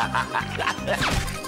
Ha ha ha ha ha!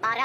I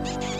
Ha ha ha!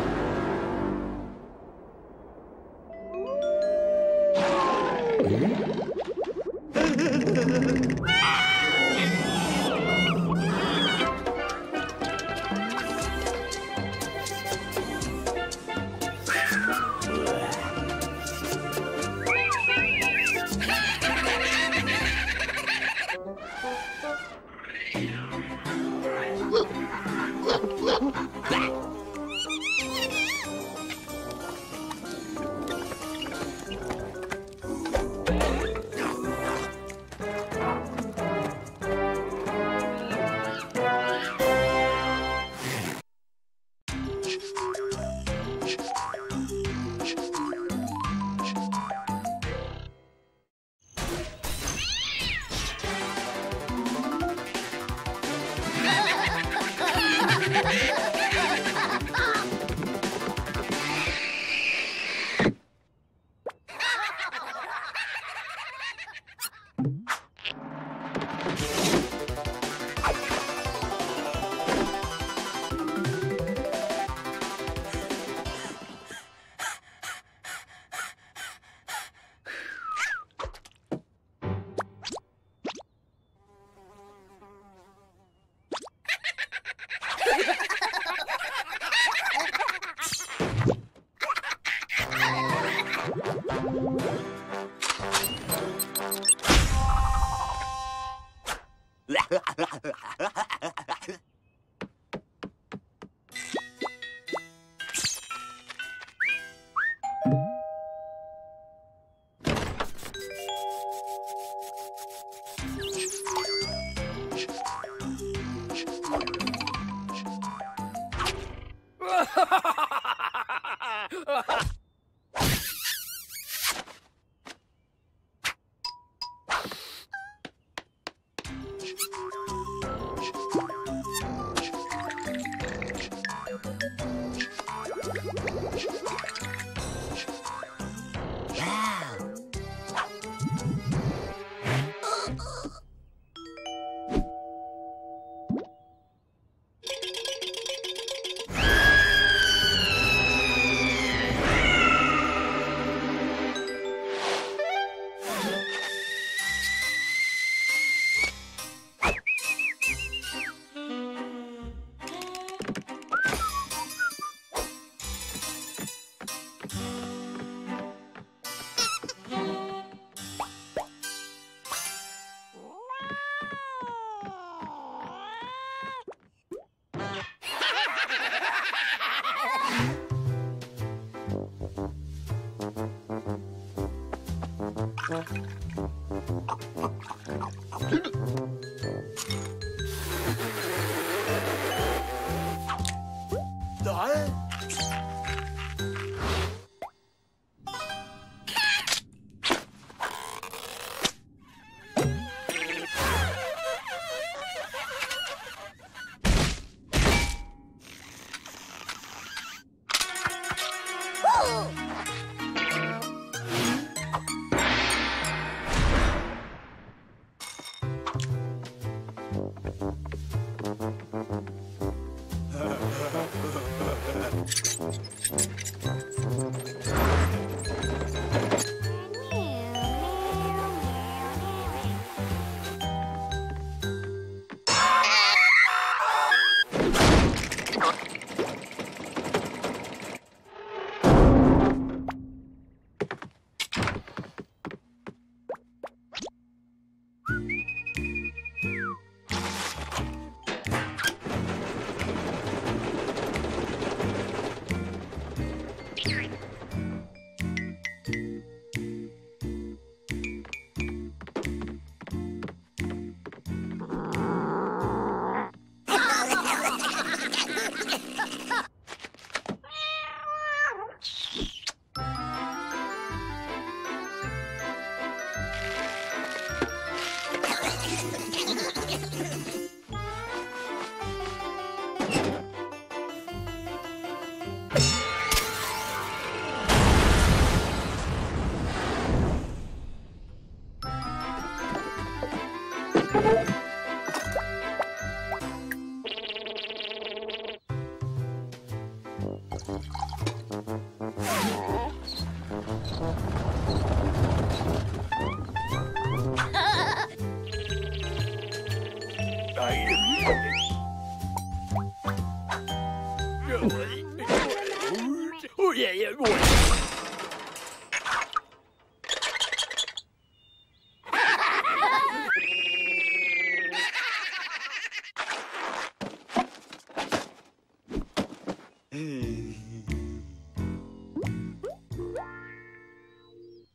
나의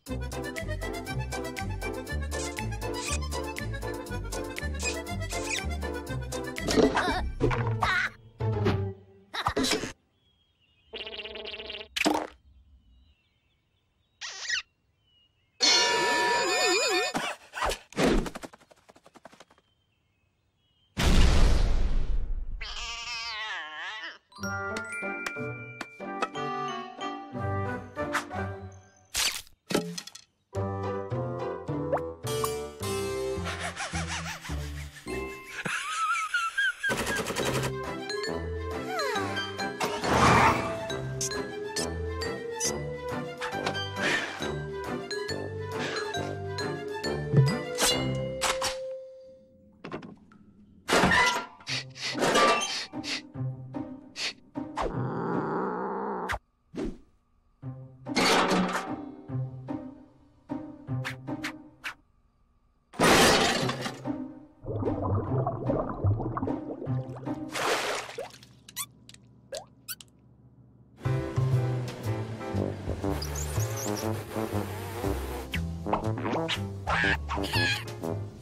なに Yeah.